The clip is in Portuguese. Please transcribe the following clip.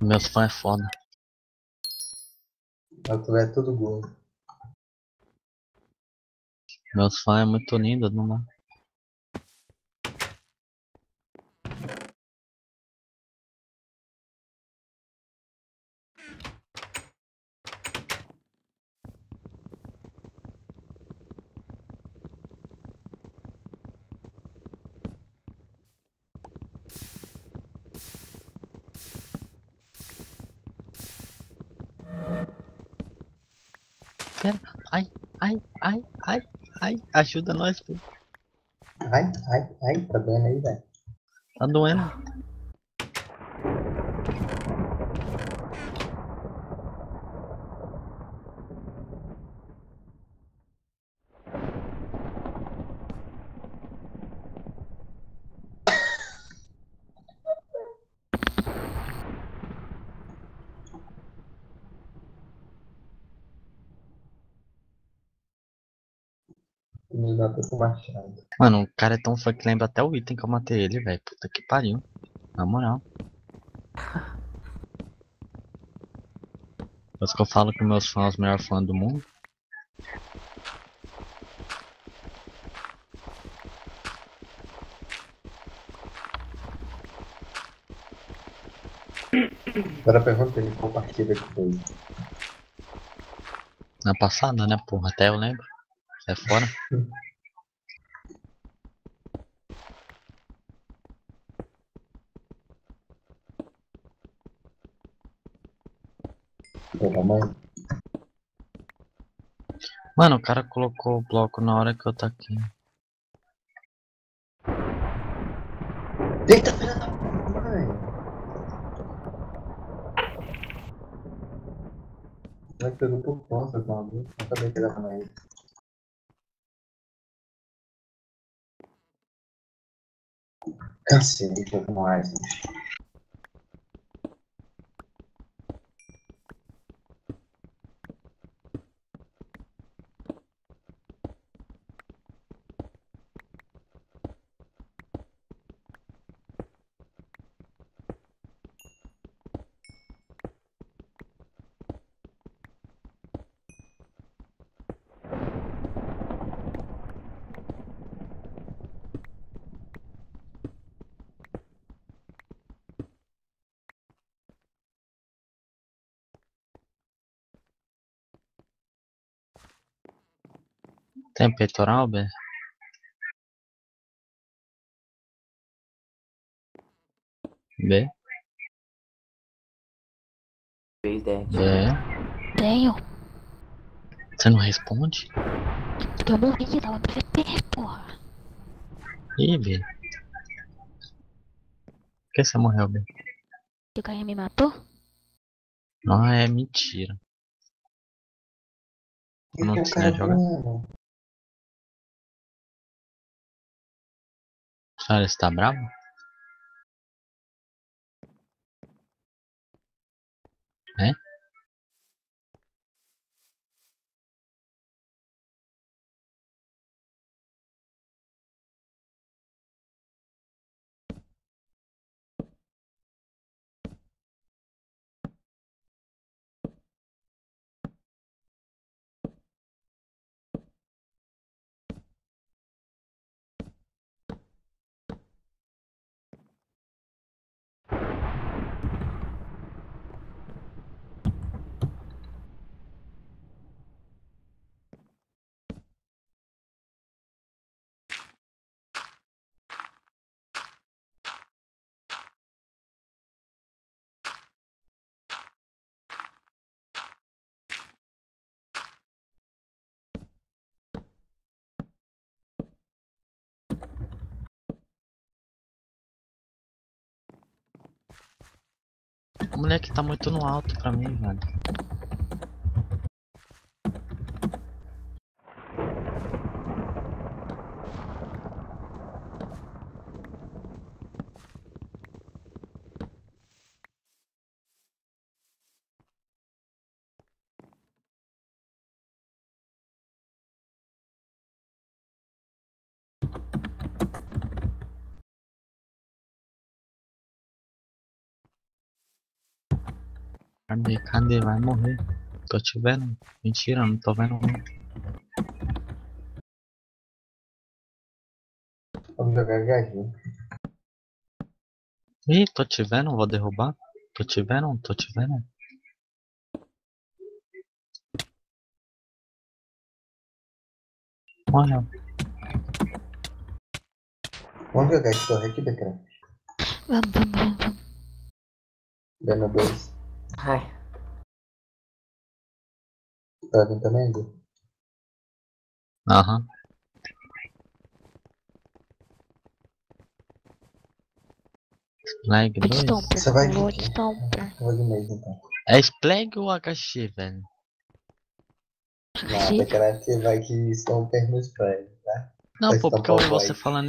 Meus fãs é foda. Tu é tudo gordo. Meus fãs é muito lindo, não dá. Pera, ai, ai, ai, ai, ai, ajuda nós, pô. Ai, ai, ai, tá doendo aí, velho. Tá doendo. Com machado. Mano, o cara é tão fã que lembra até o item que eu matei ele, velho. Puta que pariu. Na moral. Isso que eu falo que meus fãs são os melhores fãs do mundo. Agora pergunta ele qual partida que foi. Na passada, né, porra? Até eu lembro. É fora. Mãe. Mano, o cara colocou o bloco na hora que eu tá aqui. Eita, filha da mãe! Vai pegou por conta, maluco. Não sabia que era mais. Cacete, mais. Tem peitoral? Bé? Verdade. Bé? Tenho. Você não responde? Porque eu morri, tava PVP, porra. Ih, Bé. Por que você morreu, Bé? Que o cara me matou? Não, é mentira. Que Não tinha jogado. Doendo? Cara, você tá bravo? É? O moleque tá muito no alto pra mim, velho. Cadê? Cadê? Vai morrer. Tô te vendo. Mentira, não tô vendo. Vamos jogar gajinho. Ih, tô te vendo, vou derrubar. Tô te vendo, tô te vendo. Morreu. Vamos jogar esse torre aqui, Becrã. Vamos, vamos, vamos. Dano 2. Ai, Tá vindo também, Edu? Aham. Splag Vou de 2? Stomper. Você vai Vou de quê? Stomper. Vou de mês então. É Splag ou HX, velho? Não, Becrã, você vai de Stomper no spray, tá? Não, Vai pô, porque eu ouvi você falando